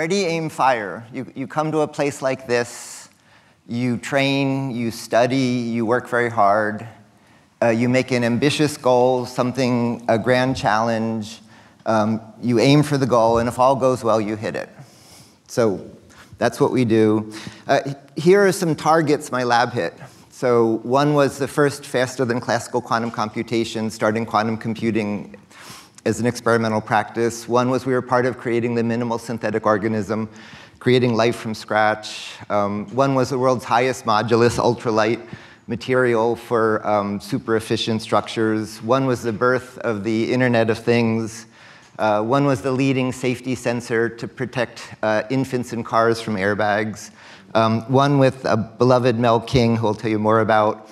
ready, aim, fire. You, you come to a place like this, you train, you study, you work very hard, uh, you make an ambitious goal, something, a grand challenge, um, you aim for the goal, and if all goes well, you hit it. So that's what we do. Uh, here are some targets my lab hit. So one was the first faster than classical quantum computation, starting quantum computing as an experimental practice. One was we were part of creating the minimal synthetic organism, creating life from scratch. Um, one was the world's highest modulus ultralight material for um, super efficient structures. One was the birth of the Internet of Things. Uh, one was the leading safety sensor to protect uh, infants in cars from airbags. Um, one with a beloved Mel King, who I'll tell you more about,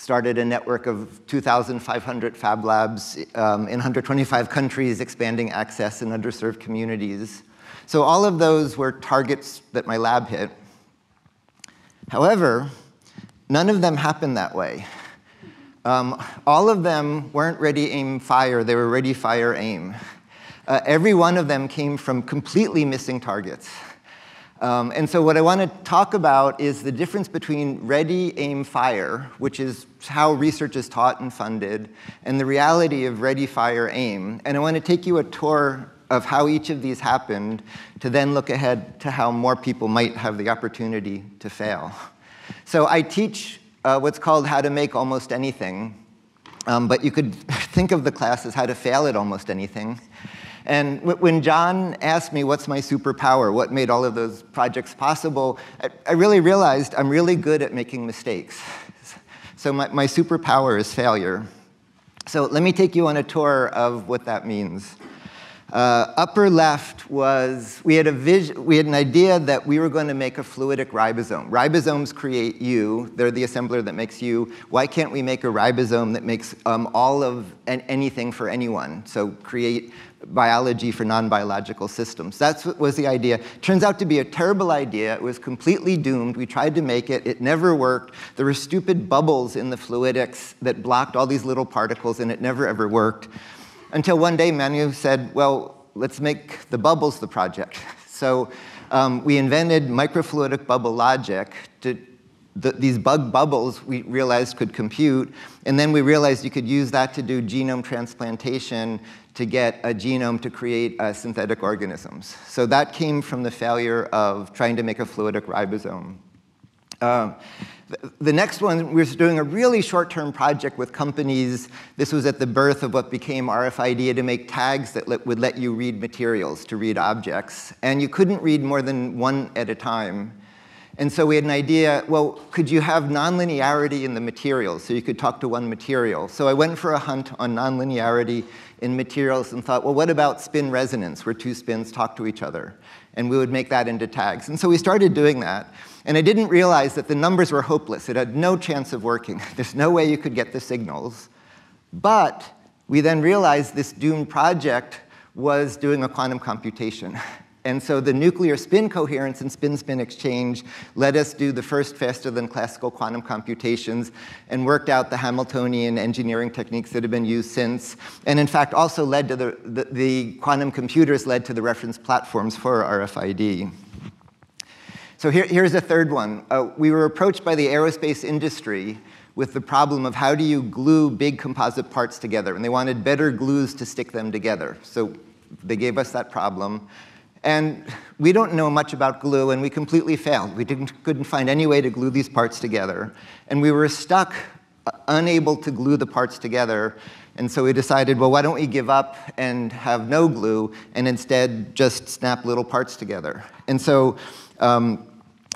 started a network of 2,500 fab labs um, in 125 countries, expanding access in underserved communities. So all of those were targets that my lab hit. However, none of them happened that way. Um, all of them weren't ready, aim, fire. They were ready, fire, aim. Uh, every one of them came from completely missing targets. Um, and so what I want to talk about is the difference between ready, aim, fire, which is how research is taught and funded, and the reality of ready, fire, aim. And I want to take you a tour of how each of these happened to then look ahead to how more people might have the opportunity to fail. So I teach uh, what's called how to make almost anything, um, but you could think of the class as how to fail at almost anything. And when John asked me what's my superpower, what made all of those projects possible, I, really realized I'm really good at making mistakes. So my, my superpower is failure. So let me take you on a tour of what that means. Uh, upper left was, we had, a vision, we had an idea that we were going to make a fluidic ribosome. Ribosomes create you, they're the assembler that makes you. Why can't we make a ribosome that makes um, all of an, anything for anyone? So create biology for non-biological systems. That was the idea. Turns out to be a terrible idea. It was completely doomed. We tried to make it. It never worked. There were stupid bubbles in the fluidics that blocked all these little particles, and it never, ever worked. Until one day, Manu said, well, let's make the bubbles the project. So um, we invented microfluidic bubble logic to, the, these bug bubbles we realized could compute, and then we realized you could use that to do genome transplantation to get a genome to create uh, synthetic organisms. So that came from the failure of trying to make a fluidic ribosome. Uh, the next one, we were doing a really short-term project with companies. This was at the birth of what became RFID to make tags that would let you read materials, to read objects. And you couldn't read more than one at a time. And so we had an idea, well, could you have nonlinearity in the materials so you could talk to one material? So I went for a hunt on nonlinearity in materials and thought, well, what about spin resonance, where two spins talk to each other? And we would make that into tags. And so we started doing that. And I didn't realize that the numbers were hopeless. It had no chance of working. There's no way you could get the signals. But we then realized this doomed project was doing a quantum computation. And so the nuclear spin coherence and spin-spin exchange let us do the first faster than classical quantum computations and worked out the Hamiltonian engineering techniques that have been used since. And in fact, also led to the, the, the quantum computers led to the reference platforms for RFID. So here, here's a third one. Uh, we were approached by the aerospace industry with the problem of how do you glue big composite parts together? And they wanted better glues to stick them together. So they gave us that problem. And we don't know much about glue, and we completely failed. We didn't couldn't find any way to glue these parts together. And we were stuck, uh, unable to glue the parts together. And so we decided, well, why don't we give up and have no glue, and instead just snap little parts together. And so, um,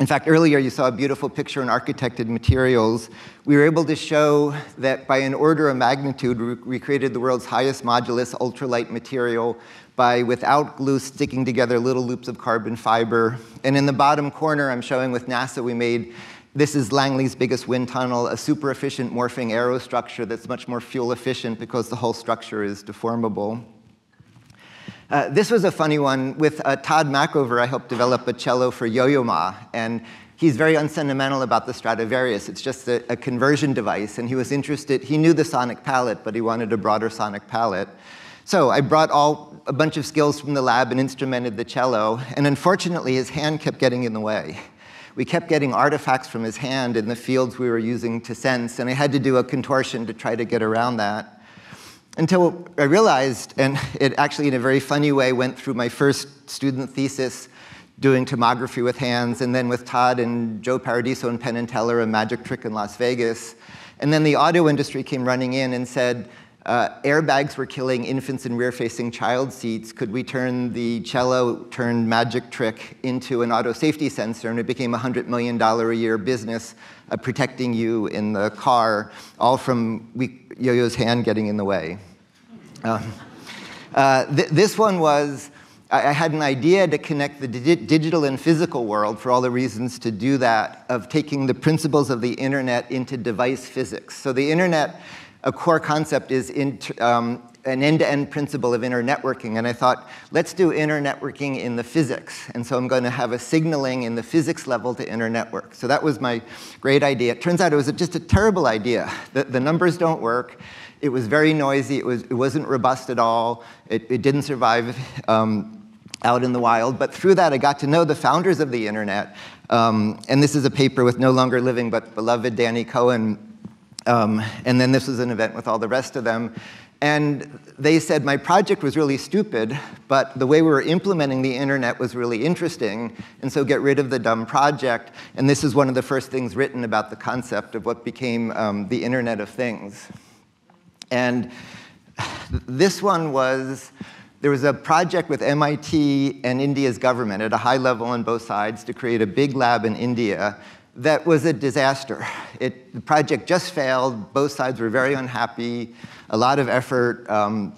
in fact, earlier you saw a beautiful picture in architected materials. We were able to show that by an order of magnitude, we created the world's highest modulus ultralight material by, without glue, sticking together little loops of carbon fiber. And in the bottom corner, I'm showing with NASA, we made this is Langley's biggest wind tunnel, a super efficient morphing aerostructure that's much more fuel efficient because the whole structure is deformable. Uh, this was a funny one. With uh, Tod Machover, I helped develop a cello for Yo-Yo Ma, and he's very unsentimental about the Stradivarius. It's just a, a, conversion device, and he was interested, he knew the sonic palette, but he wanted a broader sonic palette. So I brought all a bunch of skills from the lab and instrumented the cello, and unfortunately his hand kept getting in the way. We kept getting artifacts from his hand in the fields we were using to sense, and I had to do a contortion to try to get around that. Until I realized, and it actually in a very funny way went through my first student thesis doing tomography with hands, and then with Tod and Joe Paradiso and Penn and Teller, a magic trick in Las Vegas. And then the auto industry came running in and said, uh, airbags were killing infants in rear-facing child seats. Could we turn the cello turned magic trick into an auto safety sensor? And it became a $100 million a year business uh, protecting you in the car, all from Yo-Yo's hand getting in the way. Um, uh, th this one was, I, I, had an idea to connect the di digital and physical world for all the reasons to do that, of taking the principles of the internet into device physics. So the internet a core concept is in, um, an end-to-end principle of internetworking, and I thought, let's do internetworking in the physics. And so I'm going to have a signaling in the physics level to internetwork. So that was my great idea. It turns out it was just a terrible idea. The, the numbers don't work. It was very noisy. It, was, it wasn't robust at all. It, it didn't survive um, out in the wild. But through that, I got to know the founders of the internet. Um, and this is a paper with no longer living but beloved Danny Cohen um, and then this was an event with all the rest of them. And they said my project was really stupid, but the way we were implementing the internet was really interesting, and so get rid of the dumb project. And this is one of the first things written about the concept of what became um, the Internet of Things. And this one was, there was a project with MIT and India's government at a high level on both sides to create a big lab in India that was a disaster. It, the project just failed. Both sides were very unhappy, a lot of effort. Um,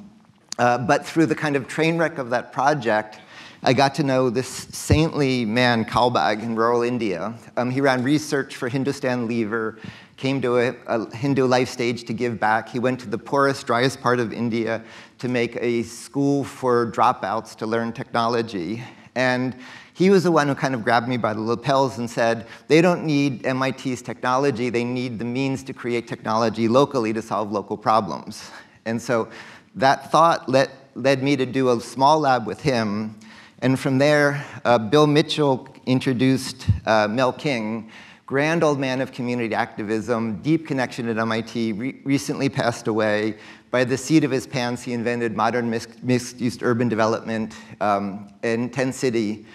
uh, but through the kind of train wreck of that project, I got to know this saintly man, Kalbag, in rural India. Um, he ran research for Hindustan Lever, came to a, a, Hindu life stage to give back. He went to the poorest, driest part of India to make a school for dropouts to learn technology. And he was the one who kind of grabbed me by the lapels and said, they don't need MIT's technology, they need the means to create technology locally to solve local problems. And so that thought led, led me to do a small lab with him. And from there, uh, Bill Mitchell introduced uh, Mel King, grand old man of community activism, deep connection at MIT, re recently passed away. By the seat of his pants, he invented modern mixed-use urban development um, in Tent City,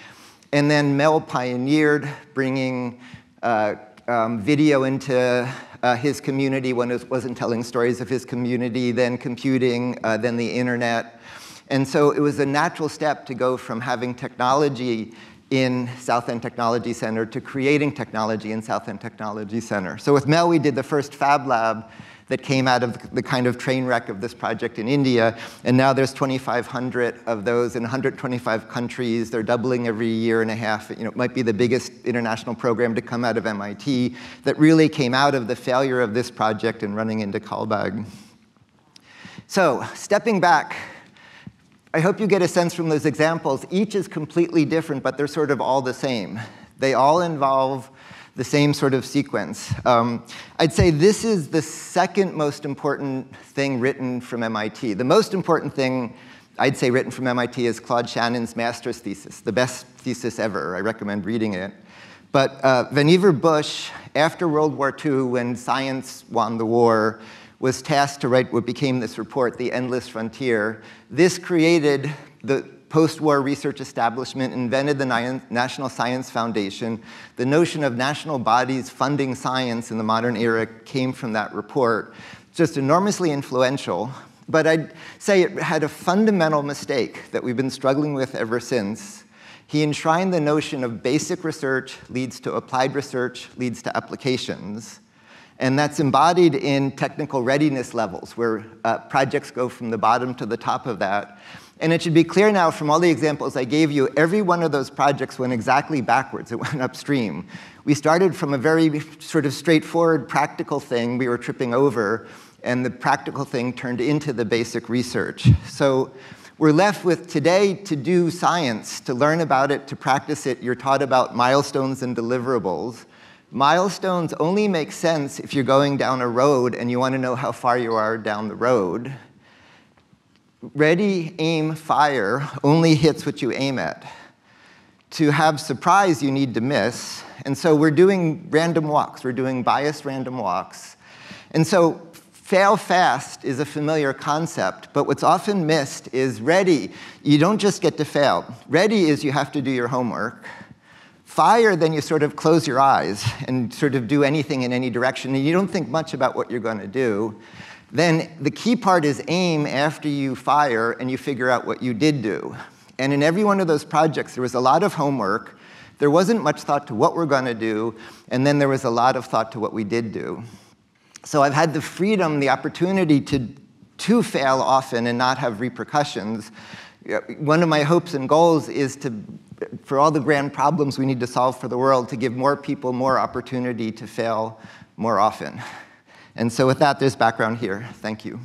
and then Mel pioneered bringing uh, um, video into uh, his community when it wasn't telling stories of his community, then computing, uh, then the internet. And so it was a natural step to go from having technology in South End Technology Center to creating technology in South End Technology Center. So with Mel, we did the first Fab Lab that came out of the kind of train wreck of this project in India. And now there's 2,500 of those in 125 countries. They're doubling every year and a half. You know, it might be the biggest international program to come out of MIT that really came out of the failure of this project and running into Kalbag. So stepping back, I hope you get a sense from those examples. Each is completely different, but they're sort of all the same. They all involve the same sort of sequence. Um, I'd say this is the second most important thing written from MIT. The most important thing I'd say written from MIT is Claude Shannon's master's thesis, the best thesis ever. I recommend reading it. But uh, Vannevar Bush, after World War II, when science won the war, was tasked to write what became this report, The Endless Frontier. This created the post-war research establishment invented the National Science Foundation. The notion of national bodies funding science in the modern era came from that report. Just enormously influential, but I'd say it had a fundamental mistake that we've been struggling with ever since. He enshrined the notion of basic research leads to applied research, leads to applications. And that's embodied in technical readiness levels, where uh, projects go from the bottom to the top of that. And it should be clear now from all the examples I gave you, every one of those projects went exactly backwards. It went upstream. We started from a very sort of straightforward practical thing we were tripping over, and the practical thing turned into the basic research. So we're left with today to do science, to learn about it, to practice it. You're taught about milestones and deliverables. Milestones only make sense if you're going down a road and you want to know how far you are down the road. Ready, aim, fire only hits what you aim at. To have surprise, you need to miss. And so we're doing random walks. We're doing biased random walks. And so fail fast is a familiar concept, but what's often missed is ready. You don't just get to fail. Ready is you have to do your homework. Fire, then you sort of close your eyes and sort of do anything in any direction, and you don't think much about what you're going to do. Then the key part is aim after you fire and you figure out what you did do. And in every one of those projects, there was a lot of homework. There wasn't much thought to what we're going to do, and then there was a lot of thought to what we did do. So I've had the freedom, the opportunity to, to fail often and not have repercussions. One of my hopes and goals is to, for all the grand problems we need to solve for the world, to give more people more opportunity to fail more often. And so with that, there's background here. Thank you.